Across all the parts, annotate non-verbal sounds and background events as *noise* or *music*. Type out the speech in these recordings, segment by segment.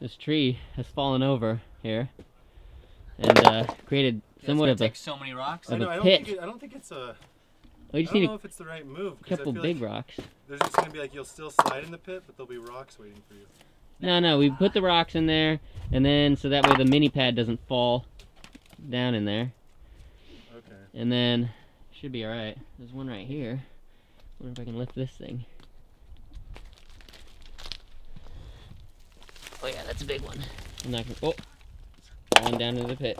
this tree has fallen over here and uh, created somewhat of a. so many rocks. Of I, know, a I don't pit. think it, I don't think it's a. We I just don't need know a if it's the right move. I couple feel big like rocks. There's just gonna be like you'll still slide in the pit, but there'll be rocks waiting for you. No, no, we put the rocks in there, and then so that way the mini pad doesn't fall down in there, Okay. and then should be all right. There's one right here. Wonder if I can lift this thing. Oh yeah, that's a big one. I'm not gonna. Oh, falling down into the pit,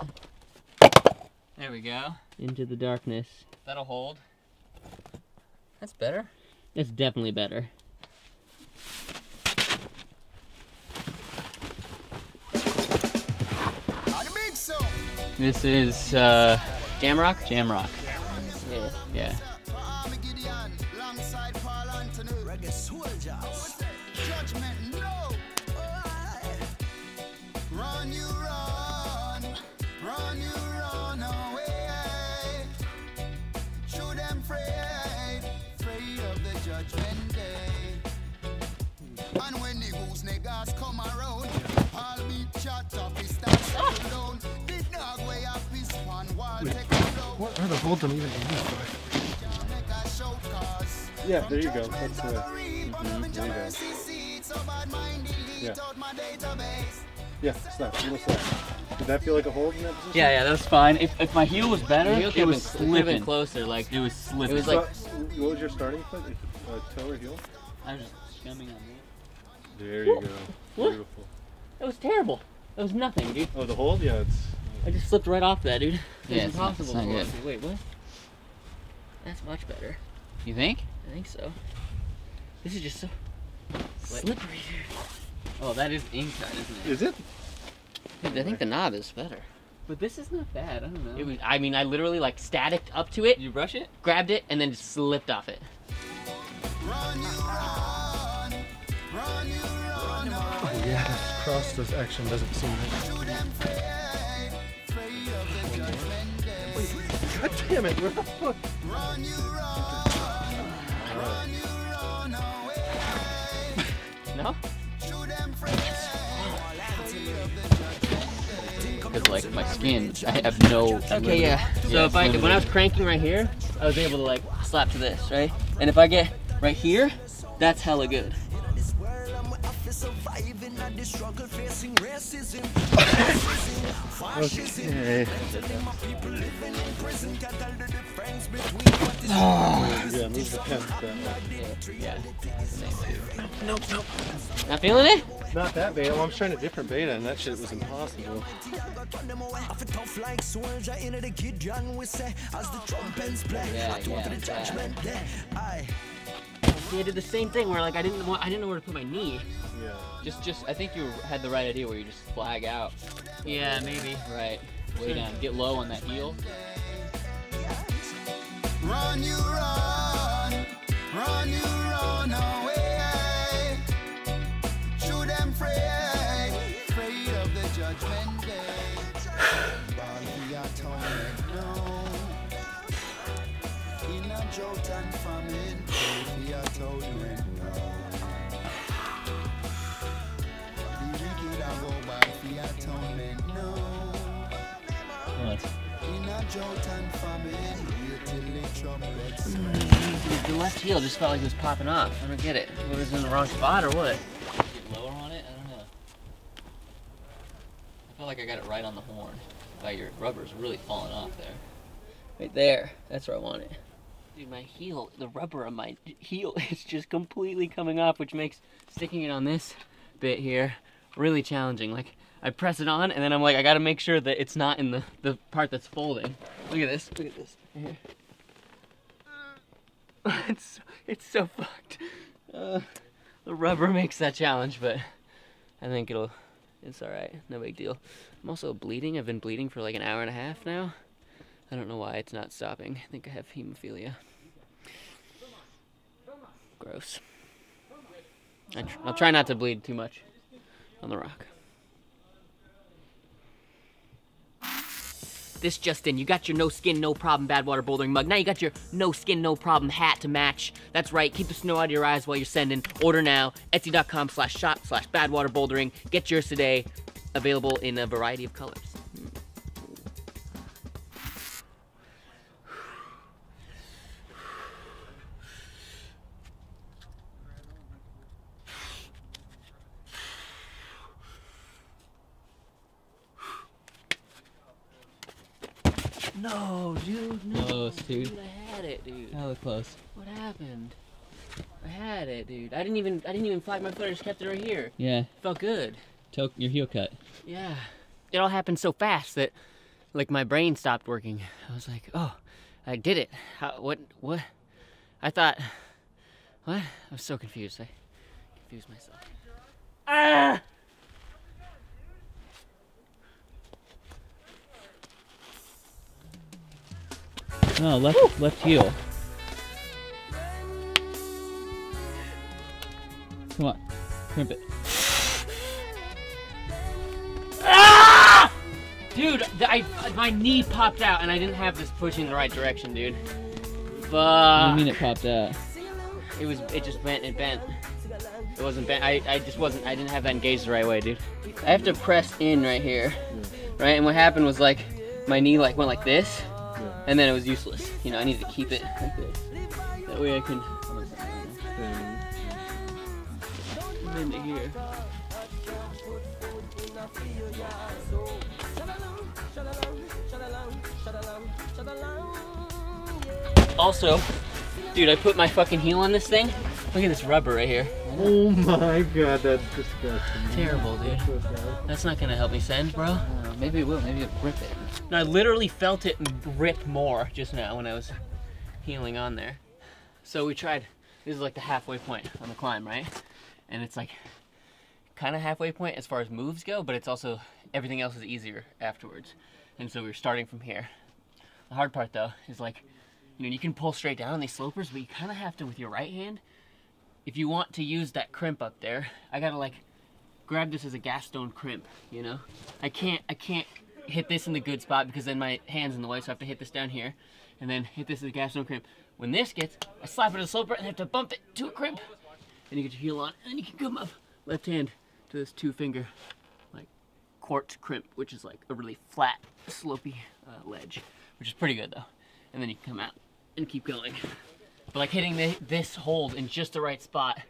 There we go. into the darkness. That'll hold. That's better. That's definitely better. This is uh, Jamrock. Jamrock. Blow. What are the even used for? Make a show cause. Yeah, there you go. That's the way. Mm-hmm. There you go. So bad mind delete Yeah. out my database. Yeah, snap. Little snap. Did that feel like a hold in that position? Yeah, yeah, that's fine. If, if my heel was better, heel it was been, slipping. closer. Like It was slipping. It was So, like- what was your starting foot? Uh, toe or heel? I was just scumming on me. There you go. What? Beautiful. that was terrible. That was nothing, dude. Oh, the hold? Yeah, it's. I just slipped right off that, dude. It was Yeah, it's not- it's not good. Wait, what? That's much better. You think? I think so. This is just so slippery, dude. Oh, that is inside, isn't it? Is it? Dude, I think the knob is better. But this is not bad. I don't know. It was. I mean, I literally like staticked up to it, you brush it? grabbed it, and then just slipped off it. Run you run, run you run away. Yeah, cross this action doesn't seem right. God damn it, where the fuck? Run you run, run you run away. *laughs* No? Shoot them afraid, afraid of the judgment day. Because like my skin, I have no. Okay, yeah. So Yeah, if I it's when I was cranking right here, I was able to like slap to this, right? And if I get right here, that's hella good. Okay. Ah. yeah, move the pen. Yeah. Nope, nope. Not feeling it? Not that beta. Well, I'm trying a different beta, and that shit was impossible. Yeah, yeah. See, I did the same thing where like I didn't want, I didn't know where to put my knee. Yeah. Just, just. I think you had the right idea where you just flag out. Yeah, maybe. Right. Way down. Get low on that heel. Run you run, run you run away. Shoot them afraid, afraid of the judgment day. *sighs* Ball we are no. In a drought and famine, we are atonement, no. The wicked are go back for atonement, no. What? In a drought and famine, wait till the trumpets Dude, the left heel just felt like it was popping off. I don't get it. It was in the wrong spot or what? Get lower on it? I don't know. I feel like I got it right on the horn. Like your rubber's really falling off there. Right there. That's where I want it. Dude, my heel, the rubber on my heel *laughs* is just completely coming off, which makes sticking it on this bit here really challenging. Like, I press it on, and then I'm like, I gotta make sure that it's not in the, the part that's folding. Look at this. Look at this. Right *laughs* it's, so- it's so fucked. Uh, the rubber makes that challenge, but I think it'll, it's alright. No big deal. I'm also bleeding. I've been bleeding for like an hour and a half now. I don't know why it's not stopping. I think I have hemophilia. Gross. I tr- I'll try not to bleed too much on the rock. This just in, you got your no skin, no problem bad water bouldering mug. Now you got your no skin, no problem hat to match. That's right, keep the snow out of your eyes while you're sending. Order now, etsy.com slash shop slash badwater bouldering. Get yours today. Available in a variety of colors. No, dude, no. Close, dude. I had it, close. What happened? I had it, dude. I didn't even I didn't even flag my foot. I just kept it right here. Yeah, Felt good. toe, your heel cut. Yeah. It all happened so fast that like my brain stopped working. I was like, "Oh, I did it." How what what? I thought what? I was so confused. I confused myself. Ah! No, left left heel. Come on, crimp it. Ah! Dude, I my knee popped out and I didn't have this pushing the right direction, dude. What do Fuck. you mean it popped out? It was it just bent it bent. It wasn't bent. I, I just wasn't I didn't have that engaged the right way, dude. I have to press in right here. Right? And what happened was like my knee like went like this and then it was useless. You know, I needed to keep it like this. That way I can bend it here. Also, dude, I put my fucking heel on this thing. Look at this rubber right here. Oh my god, that's disgusting. Terrible, dude. That's not gonna help me send, bro. Uh, maybe it will. Maybe it'll grip it. No, I literally felt it rip more just now when I was heeling on there. So we tried. This is like the halfway point on the climb, right? And it's like kind of halfway point as far as moves go, but it's also everything else is easier afterwards. And so we are starting from here. The hard part though is like, you know, you can pull straight down on these slopers, but you kind of have to with your right hand. If you want to use that crimp up there, I gotta like grab this as a gaston crimp, you know? I can't I can't hit this in the good spot because then my hand's in the way, so I have to hit this down here and then hit this as a gaston crimp. When this gets, I slap it to the sloper and I have to bump it to a crimp. And you get your heel on, and then you can come up left hand to this two finger like quartz crimp, which is like a really flat, slopey uh, ledge, which is pretty good though. And then you can come out and keep going. But like hitting the, this hold in just the right spot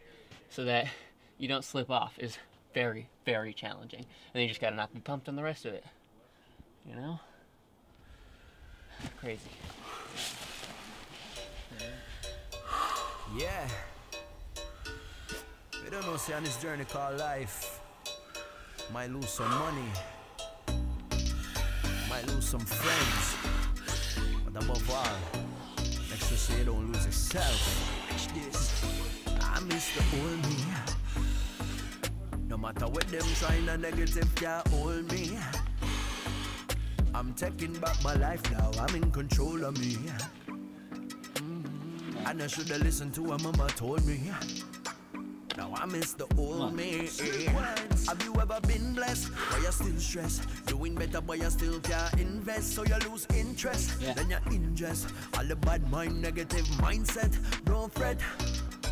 so that you don't slip off is very, very challenging. And then you just gotta not be pumped on the rest of it. You know? Crazy. Yeah. We don't know, say on this journey called life. Might lose some money. Might lose some friends. But above all, make sure so you don't lose yourself. Watch this. I miss the old me. No matter what them trying to negative can't hold me. I'm taking back my life now. I'm in control of me. And I should have listened to what mama told me. Now I miss the old me. Have you ever been blessed? But you still stressed. Doing better, but you still can't invest. So you lose interest. Yeah. Then you ingest all the bad mind, negative mindset. Don't fret.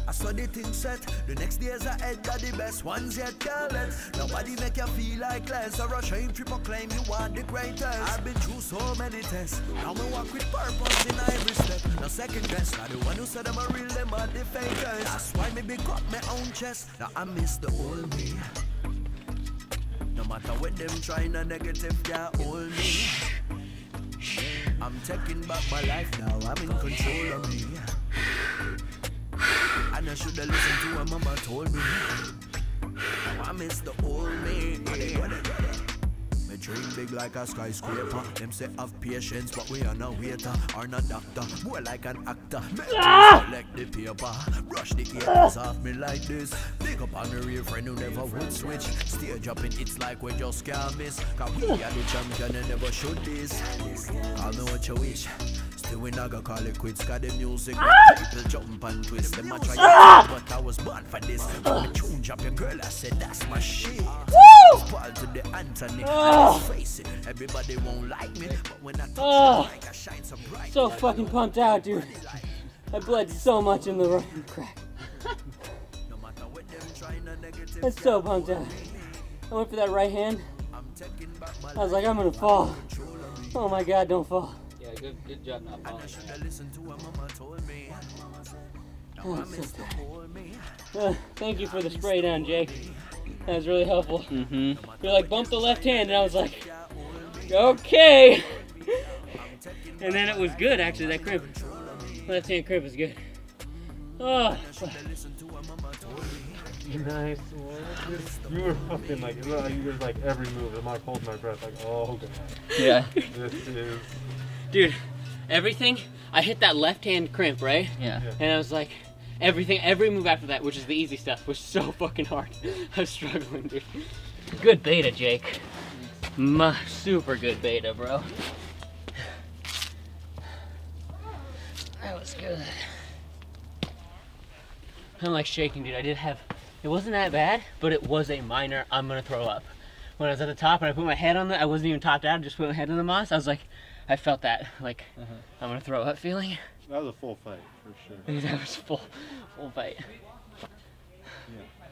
I saw the thing set. The next days ahead are the best ones yet let. Nobody make you feel like less or a shame triple claim you are the greatest. I've been through so many tests. Now me walk with purpose in every step. No second guess. Now the one who said I'm a real them are the fakers. That's why me big up my own chest. Now I miss the old me. No matter what them trying to negative can't hold me. I'm taking back my life now. I'm in control of me. And I should have listened to what mama told me. Now I miss the old me. Me dream big like a skyscraper. Them say have patience, but we are no waiter or no doctor. More like an actor. Me ah! select the paper, brush the ears off me like this. Big up on the real friend who never would switch. Stage up and it's like we just can't miss. Cause we are the champion and never shoot this. I know what you wish. Still we not gonna call it quits Cause the music ah! people jump and twist Them a try ah! but I was born for this ah! When the tune drop your girl I said that's my shit fall to the Anthony. Oh. Face it, everybody won't like me, but when I touch Oh. the mic, I shine so bright. So fucking pumped out, dude. I bled so much in the right crack. No matter what them trying to negative, I'm so pumped out. I went for that right hand. I'm taking back my I was like, I'm gonna fall. Oh my god, don't fall. Yeah, good, good job not falling. shoulda listened to what mama told me. Oh, so miss the tired. hold me. Thank you for the spray down, Jake. That was really helpful. Mm-hmm. You're like, bump the left hand, and I was like, okay. *laughs* and then it was good, actually, that crimp. Left hand crimp was good. Oh. Nice one. You were fucking like, you were you were like every move. I'm like holding my breath, like, oh god, Yeah. this is. Dude, everything. I hit that left hand crimp, right? Yeah. And I was like, everything, every move after that, which is the easy stuff, was so fucking hard. *laughs* I was struggling, dude. Good beta, Jake. Ma super good beta, bro. That was good. I'm like shaking, dude. I did have, it wasn't that bad, but it was a minor, I'm gonna throw up. When I was at the top and I put my head on the, I wasn't even topped out, I just put my head in the moss. I was like, I felt that, like, mm-hmm. I'm gonna throw up feeling. That was a full fight for sure. *laughs* that was full, full fight. Yeah.